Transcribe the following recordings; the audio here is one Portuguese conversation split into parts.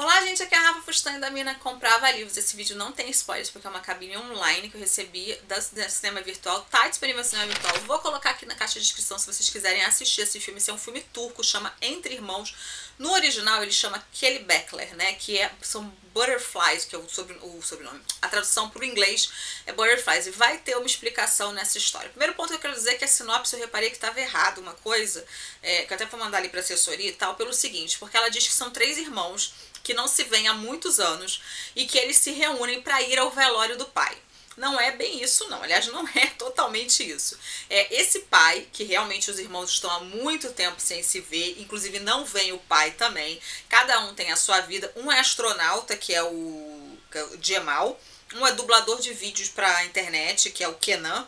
Olá, gente, aqui é a Rafa Fustani da Mina Comprava Livros. Esse vídeo não tem spoilers porque é uma cabine online que eu recebi da, Cinema Virtual. Tá disponível no Cinema Virtual. Vou colocar aqui na caixa de descrição se vocês quiserem assistir esse filme. Esse é um filme turco, chama Entre Irmãos. No original ele chama Kelly Beckler, né? Que é, são Butterflies, que é o, sobre, o sobrenome. A tradução para o inglês é Butterflies. E vai ter uma explicação nessa história. Primeiro ponto que eu quero dizer é que a sinopse eu reparei que estava errado uma coisa, é, que eu até vou mandar ali para assessoria e tal, pelo seguinte, porque ela diz que são três irmãos que não se veem há muitos anos e que eles se reúnem para ir ao velório do pai. Não é bem isso, não. Aliás, não é totalmente isso. É esse pai, que realmente os irmãos estão há muito tempo sem se ver, inclusive não vem o pai também. Cada um tem a sua vida. Um é astronauta, que é o Gemal. Um é dublador de vídeos para a internet, que é o Kenan.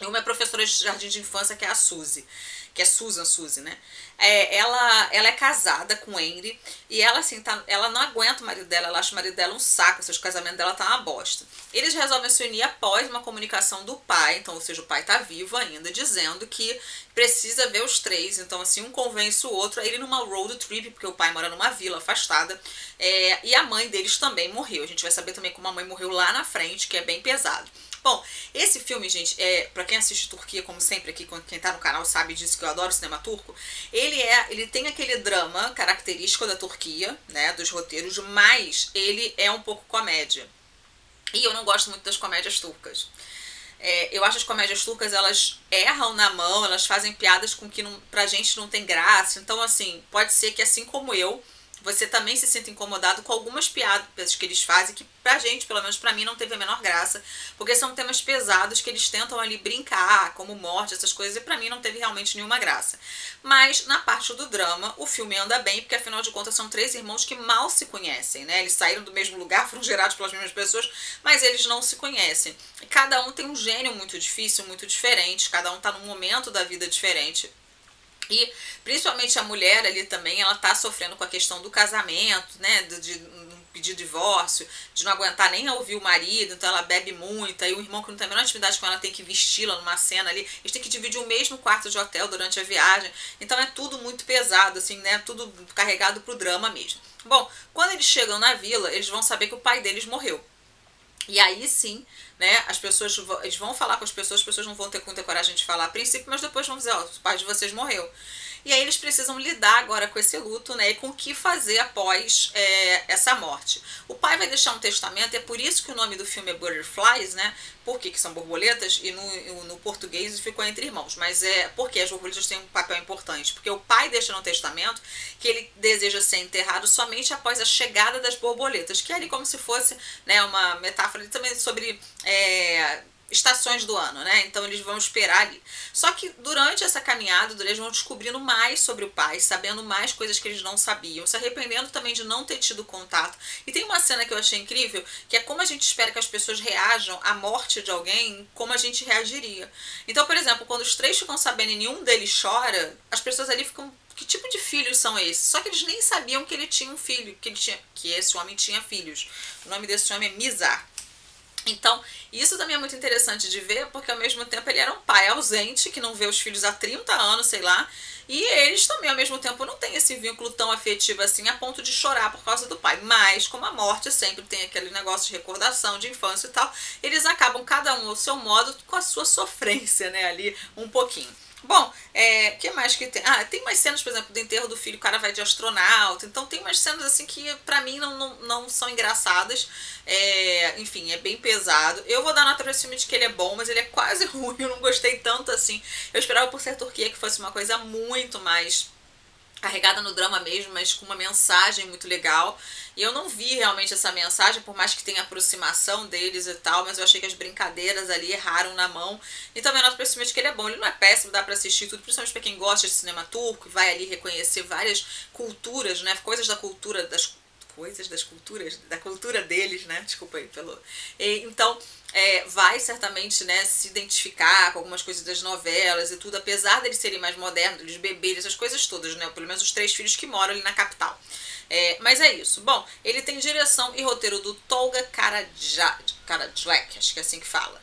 E uma é professora de jardim de infância, que é a Suzy que é Susan Suzy, né? É, ela, ela é casada com Henry e ela assim tá, ela não aguenta o marido dela, ela acha o marido dela um saco, o casamento dela tá uma bosta. Eles resolvem se unir após uma comunicação do pai, então, ou seja, o pai tá vivo ainda, dizendo que precisa ver os três. Então, assim, um convence o outro a ir numa road trip, porque o pai mora numa vila afastada, é, e a mãe deles também morreu. A gente vai saber também como a mãe morreu lá na frente, que é bem pesado. Bom, esse filme, gente, é para quem assiste Turquia, como sempre aqui, quem tá no canal sabe disso eu adoro cinema turco, ele é, ele tem aquele drama característico da Turquia, né, dos roteiros, mas ele é um pouco comédia. E eu não gosto muito das comédias turcas. É, eu acho as comédias turcas, elas erram na mão, elas fazem piadas com que não, pra gente não tem graça. Então, assim, pode ser que assim como eu, você também se sinta incomodado com algumas piadas que eles fazem, que pra gente, pelo menos pra mim, não teve a menor graça, porque são temas pesados que eles tentam ali brincar, como morte, essas coisas, e pra mim não teve realmente nenhuma graça. Mas na parte do drama, o filme anda bem, porque afinal de contas são três irmãos que mal se conhecem, né? Eles saíram do mesmo lugar, foram gerados pelas mesmas pessoas, mas eles não se conhecem. Cada um tem um gênio muito difícil, muito diferente, cada um tá num momento da vida diferente. E principalmente a mulher ali também, ela tá sofrendo com a questão do casamento, né? De, de pedir divórcio, de não aguentar nem ouvir o marido, então ela bebe muito, aí o irmão que não tem a menor intimidade com ela tem que vesti-la numa cena ali, eles têm que dividir o mesmo quarto de hotel durante a viagem, então é tudo muito pesado, assim, né? Tudo carregado pro drama mesmo. Bom, quando eles chegam na vila, eles vão saber que o pai deles morreu. E aí sim, né, as pessoas eles vão falar com as pessoas, as pessoas não vão ter muita coragem de falar a princípio, mas depois vão dizer, ó, oh, o pai de vocês morreu. E aí eles precisam lidar agora com esse luto, né? E com o que fazer após é, essa morte. O pai vai deixar um testamento, é por isso que o nome do filme é Butterflies, né? Por que, que são borboletas? E no, no português ficou entre irmãos. Mas é porque as borboletas têm um papel importante. Porque o pai deixa no testamento que ele deseja ser enterrado somente após a chegada das borboletas. Que é ali como se fosse né, uma metáfora também sobre. É, estações do ano, né? Então eles vão esperar ali. Só que durante essa caminhada, eles vão descobrindo mais sobre o pai, sabendo mais coisas que eles não sabiam, se arrependendo também de não ter tido contato. E tem uma cena que eu achei incrível, que é como a gente espera que as pessoas reajam à morte de alguém, como a gente reagiria. Então, por exemplo, quando os três ficam sabendo e nenhum deles chora, as pessoas ali ficam que tipo de filhos são esses? Só que eles nem sabiam que ele tinha um filho, que ele tinha, que esse homem tinha filhos. O nome desse homem é Mizar. Então, isso também é muito interessante de ver, porque ao mesmo tempo ele era um pai ausente, que não vê os filhos há 30 anos, sei lá, e eles também, ao mesmo tempo, não têm esse vínculo tão afetivo assim, a ponto de chorar por causa do pai. Mas, como a morte sempre tem aquele negócio de recordação, de infância e tal, eles acabam, cada um ao seu modo, com a sua sofrência, né, ali, um pouquinho. Bom, é, que mais que tem? Ah, tem mais cenas, por exemplo, do enterro do filho, o cara vai de astronauta. Então tem umas cenas assim que pra mim não, não, não são engraçadas. É, enfim, é bem pesado. Eu vou dar nota pra esse filme de que ele é bom, mas ele é quase ruim. Eu não gostei tanto assim. Eu esperava por ser Turquia que fosse uma coisa muito mais carregada no drama mesmo, mas com uma mensagem muito legal. E eu não vi realmente essa mensagem, por mais que tenha aproximação deles e tal, mas eu achei que as brincadeiras ali erraram na mão. Então minha nota pra que ele é bom, ele não é péssimo, dá pra assistir tudo, principalmente pra quem gosta de cinema turco, vai ali reconhecer várias culturas, né, coisas da cultura, das coisas das culturas, da cultura deles, né? Desculpa aí pelo. E, então, é, vai certamente né, se identificar com algumas coisas das novelas e tudo, apesar deles serem mais modernos, eles beberem, essas coisas todas, né? Pelo menos os três filhos que moram ali na capital. É, mas é isso. Bom, ele tem direção e roteiro do Tolga Karajak, acho que é assim que fala.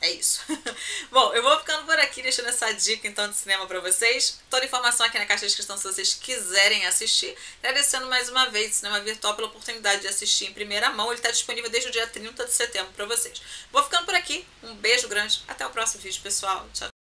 É isso. Bom, eu vou ficando por aqui, deixando essa dica então de cinema para vocês. Toda informação aqui na caixa de descrição se vocês quiserem assistir. Agradecendo mais uma vez o Cinema Virtual pela oportunidade de assistir em primeira mão. Ele está disponível desde o dia 30 de setembro para vocês. Vou ficando por aqui. Um beijo grande. Até o próximo vídeo, pessoal. Tchau.